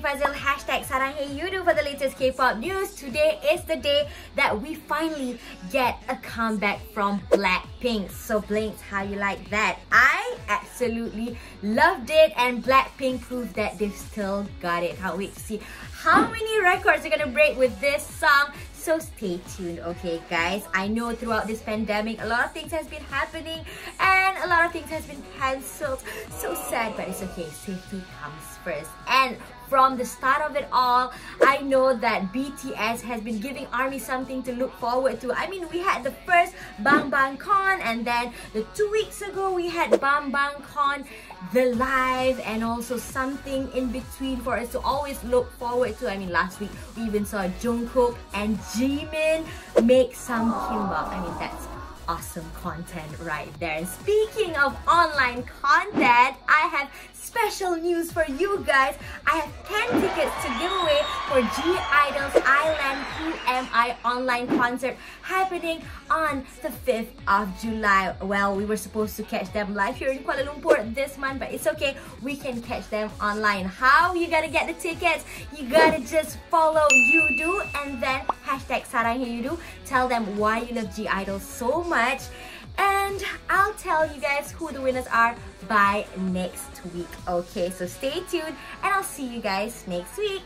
Fazil, hashtag SarangHaeYoodo for the latest K-pop news. Today is the day that we finally get a comeback from Blackpink. So Blinks, how you like that? I absolutely loved it and Blackpink proved that they've still got it. Can't wait to see how many records they're gonna break with this song. So stay tuned, okay guys? I know throughout this pandemic, a lot of things has been happening and a lot of things has been cancelled. So sad, but it's okay. Safety comes first. And from the start of it all, I know that BTS has been giving ARMY something to look forward to. I mean, we had the first Bang Bang Con and then the two weeks ago we had Bang Bang Con, the live and also something in between for us to always look forward to. I mean, last week we even saw Jungkook and Jimin make some kimbap. I mean, that's awesome content right there. And speaking of online content, I have special news for you guys. I have 10 tickets to give away for (G)I-DLE's Island QMI online concert happening on the 5th of July. Well, we were supposed to catch them live here in Kuala Lumpur this month, but it's okay. We can catch them online. How you gotta get the tickets? You gotta just follow Yoodo and then hashtag SarangHaeYoodo. Tell them why you love (G)I-DLE so much and I'll tell you guys who the winners are by next week. Okay, so stay tuned and I'll see you guys next week.